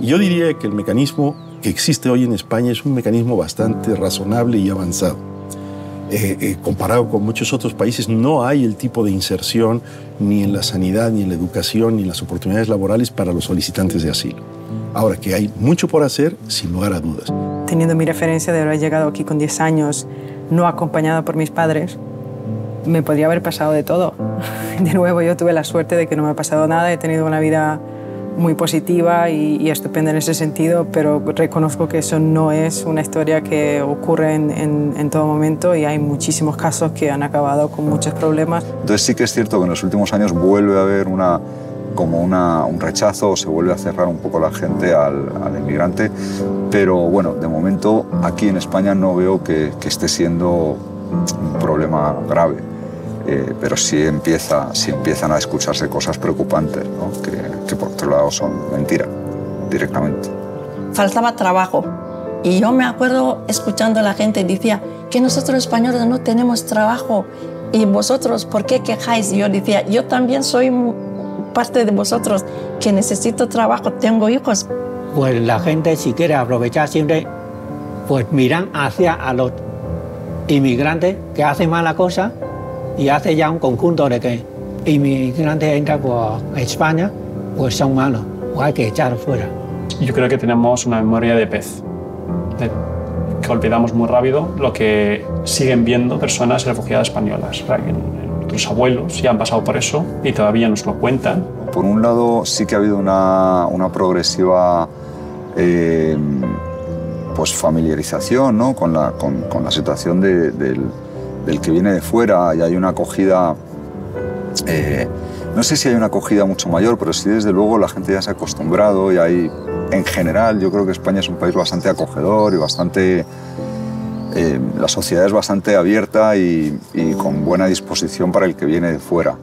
Yo diría que el mecanismo que existe hoy en España es un mecanismo bastante razonable y avanzado. Eh, eh, comparado con muchos otros países, no hay el tipo de inserción ni en la sanidad, ni en la educación, ni en las oportunidades laborales para los solicitantes de asilo. Ahora que hay mucho por hacer, sin lugar a dudas. Teniendo mi referencia de haber llegado aquí con 10 años, no acompañado por mis padres, me podría haber pasado de todo. De nuevo, yo tuve la suerte de que no me ha pasado nada, he tenido una vida muy positiva y, estupenda en ese sentido, pero reconozco que eso no es una historia que ocurre en, en, todo momento y hay muchísimos casos que han acabado con muchos problemas. Entonces sí que es cierto que en los últimos años vuelve a haber una como una, un rechazo se vuelve a cerrar un poco la gente al, al, inmigrante, pero bueno, de momento aquí en España no veo que, que esté siendo un problema grave. Eh, pero sí, empieza, sí empiezan a escucharse cosas preocupantes, ¿no? que, que, por otro lado son mentira, directamente. Faltaba trabajo. Y yo me acuerdo escuchando a la gente, decía que nosotros españoles no tenemos trabajo y vosotros, ¿por qué quejáis? Y yo decía, yo también soy parte de vosotros, que necesito trabajo, tengo hijos. Pues la gente si quiere aprovechar siempre, pues miran hacia a los inmigrantes que hacen mala cosa y hace ya un conjunto de que inmigrantes entran por España, pues son malos, o hay que echar fuera. Yo creo que tenemos una memoria de pez, que olvidamos muy rápido lo que siguen viendo personas refugiadas españolas. Nuestros abuelos ya han pasado por eso y todavía nos lo cuentan. Por un lado, sí que ha habido una, una progresiva eh, pues familiarización ¿no? con, la, con, con la situación de, del del que viene de fuera y hay una acogida, eh, no sé si hay una acogida mucho mayor, pero sí desde luego la gente ya se ha acostumbrado y hay, en general, yo creo que España es un país bastante acogedor y bastante, eh, la sociedad es bastante abierta y, y con buena disposición para el que viene de fuera.